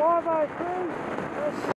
Ó, vai, sim.